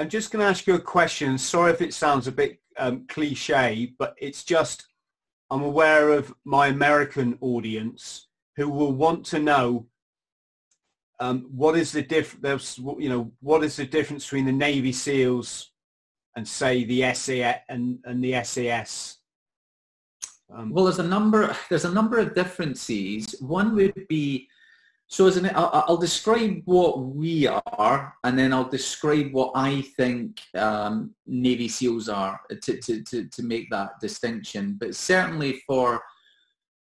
I'm just going to ask you a question. Sorry if it sounds a bit um, cliche, but it's just I'm aware of my American audience who will want to know um, what is the difference. You know, what is the difference between the Navy SEALs and say the SAS and, and the SAS? Um, well, there's a number. There's a number of differences. One would be so as an, I'll, describe what we are, and then I'll describe what I think um, Navy SEALs are to, to, to, to make that distinction. But certainly for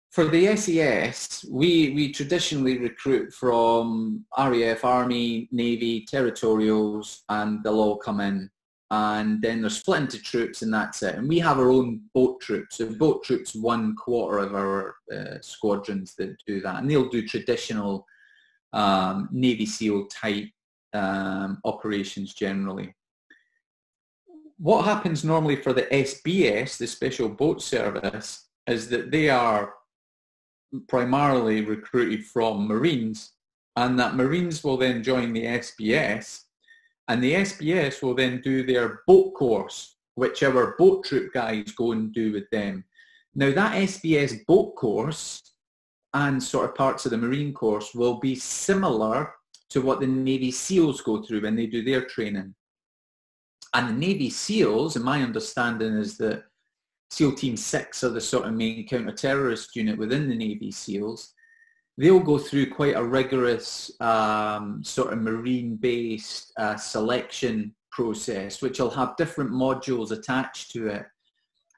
for the SAS, we, we traditionally recruit from RAF, Army, Navy, Territorials, and they'll all come in and then they're split into troops and that's it. And we have our own boat troops. So boat troops, one quarter of our uh, squadrons that do that, and they'll do traditional um, Navy SEAL type um, operations generally. What happens normally for the SBS, the Special Boat Service, is that they are primarily recruited from Marines, and that Marines will then join the SBS and the SBS will then do their boat course, which our boat troop guys go and do with them. Now that SBS boat course and sort of parts of the Marine course will be similar to what the Navy SEALs go through when they do their training. And the Navy SEALs, in my understanding, is that SEAL Team 6 are the sort of main counter-terrorist unit within the Navy SEALs they'll go through quite a rigorous um, sort of marine-based uh, selection process, which will have different modules attached to it.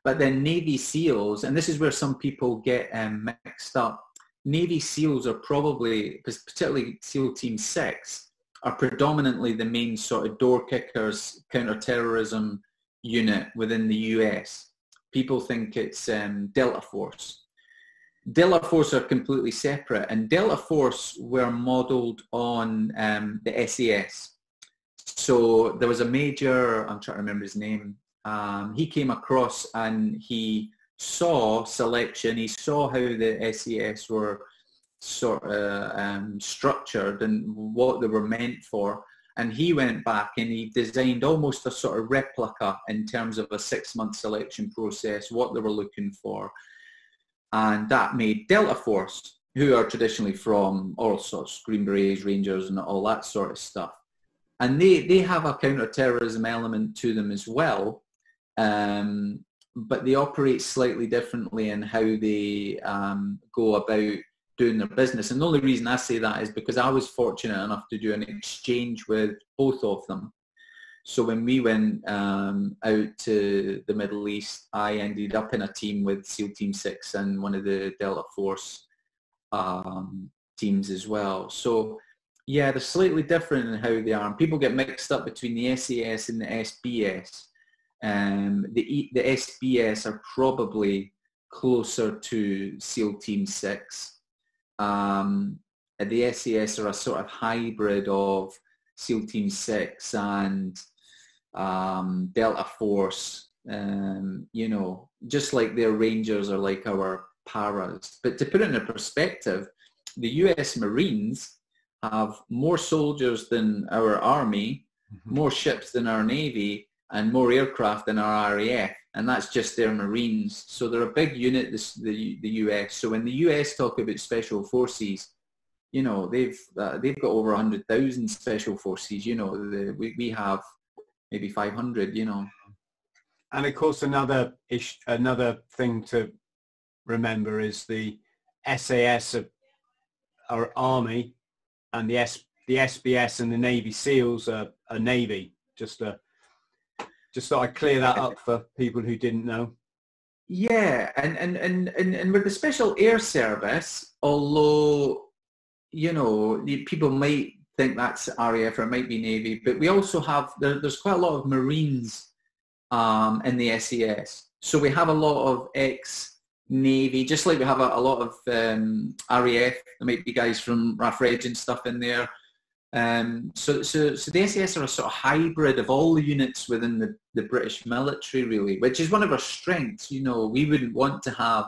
But then Navy SEALs, and this is where some people get um, mixed up, Navy SEALs are probably, particularly SEAL Team 6, are predominantly the main sort of door kickers, counter-terrorism unit within the US. People think it's um, Delta Force. Delta Force are completely separate, and Delta Force were modelled on um, the SAS. So there was a major, I'm trying to remember his name, um, he came across and he saw selection, he saw how the SAS were sort of um, structured and what they were meant for. And he went back and he designed almost a sort of replica in terms of a six-month selection process, what they were looking for and that made Delta Force, who are traditionally from all sorts, Green Berets, Rangers, and all that sort of stuff. And they, they have a counter-terrorism element to them as well, um, but they operate slightly differently in how they um, go about doing their business. And the only reason I say that is because I was fortunate enough to do an exchange with both of them. So when we went um, out to the Middle East, I ended up in a team with SEAL Team 6 and one of the Delta Force um, teams as well. So yeah, they're slightly different in how they are. And people get mixed up between the SAS and the SBS. Um, the, the SBS are probably closer to SEAL Team 6. Um, the SAS are a sort of hybrid of SEAL Team 6 and um, Delta Force, um, you know, just like their Rangers are like our paras. But to put it in a perspective, the US Marines have more soldiers than our Army, mm-hmm. more ships than our Navy, and more aircraft than our RAF. And that's just their Marines. So they're a big unit, this, the, the US. So when the US talk about special forces, you know, they've, uh, they've got over 100,000 special forces. You know, the, we, we have maybe 500, you know. And of course, another ish, another thing to remember is the SAS are Army, and the S, the SBS and the Navy SEALs are, are Navy. Just a, just thought I'd clear that up for people who didn't know. Yeah, and and and and, and with the Special Air Service, although you know people might think that's RAF or it might be Navy, but we also have, there, there's quite a lot of Marines um, in the SAS. So we have a lot of ex-Navy, just like we have a, a lot of um, RAF, there might be guys from RAF Reg and stuff in there. Um, so, so, so the SAS are a sort of hybrid of all the units within the, the British military, really, which is one of our strengths. You know, we wouldn't want to have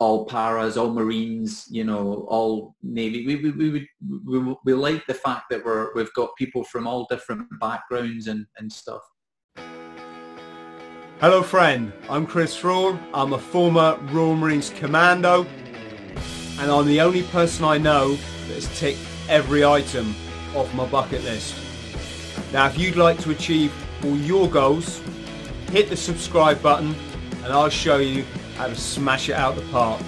all paras, all Marines, you know, all Navy. We, we, we, we, we like the fact that we're, we've got people from all different backgrounds and, and stuff. Hello friend, I'm Chris Thrall. I'm a former Royal Marines Commando and I'm the only person I know that has ticked every item off my bucket list. Now if you'd like to achieve all your goals, hit the subscribe button and I'll show you how to smash it out the park.